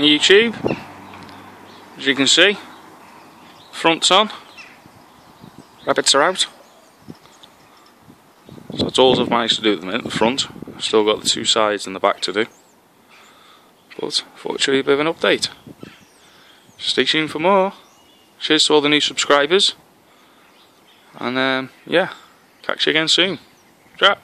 and YouTube. As you can see, front's on, rabbits are out. So that's all I've managed to do at the minute, the front. I've still got the two sides and the back to do. But fortunately, a bit of an update. Stay tuned for more. Cheers to all the new subscribers. And um, yeah, catch you again soon. Ciao.